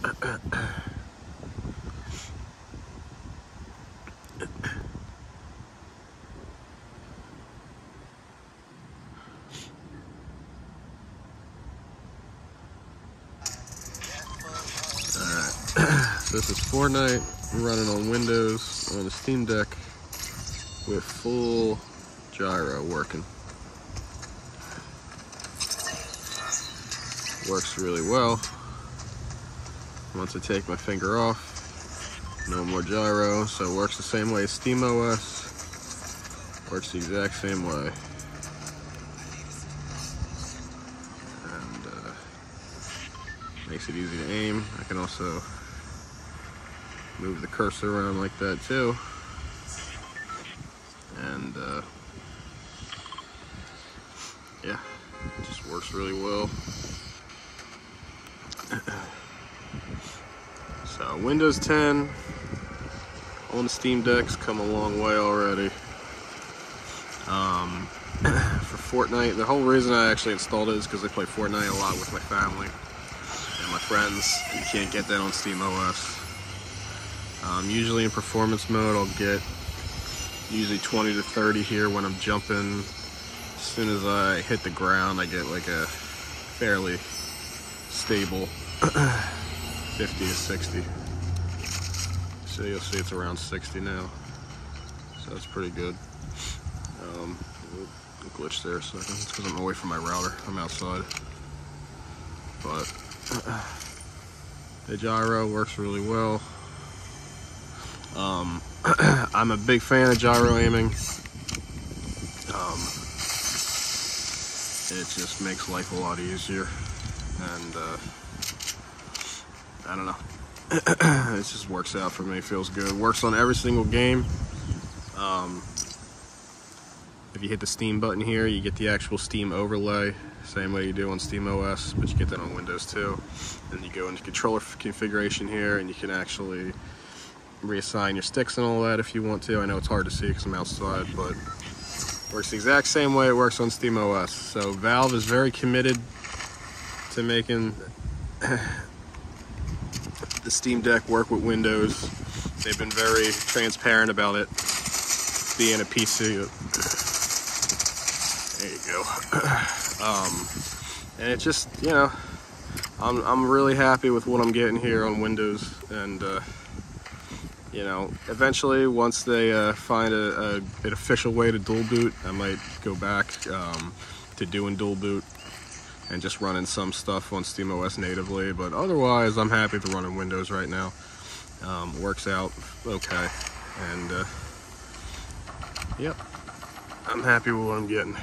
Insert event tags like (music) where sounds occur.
(clears throat) this is Fortnite running on Windows on a Steam Deck with full gyro working. Works really well. Once I take my finger off, no more gyro, so it works the same way as SteamOS. Works the exact same way. And uh, makes it easy to aim. I can also move the cursor around like that too. And uh, yeah, it just works really well. (clears throat) Windows 10 on the Steam Decks come a long way already. Um, (clears throat) for Fortnite, the whole reason I actually installed it is because I play Fortnite a lot with my family and my friends. You can't get that on Steam OS. Um, usually in performance mode, I'll get usually 20 to 30 here when I'm jumping. As soon as I hit the ground, I get like a fairly stable (clears throat) 50 to 60. You'll see it's around 60 now. So that's pretty good. Um, glitch there a second. It's because I'm away from my router. I'm outside. But the gyro works really well. Um, (clears throat) I'm a big fan of gyro aiming. Um, it just makes life a lot easier. And uh, I don't know. (clears throat) it just works out for me. Feels good. Works on every single game. Um, if you hit the Steam button here, you get the actual Steam overlay, same way you do on Steam OS, but you get that on Windows too. Then you go into controller configuration here, and you can actually reassign your sticks and all that if you want to. I know it's hard to see because I'm outside, but works the exact same way it works on Steam OS. So Valve is very committed to making the Steam Deck work with Windows. They've been very transparent about it being a PC. There you go. (clears throat) Um, and it just, you know, I'm, I'm really happy with what I'm getting here on Windows and uh, you know, eventually once they uh, find a, a, an official way to dual boot, I might go back um, to doing dual boot and just running some stuff on SteamOS natively. But otherwise, I'm happy to run in Windows right now. Um, works out okay, and uh, yep, I'm happy with what I'm getting.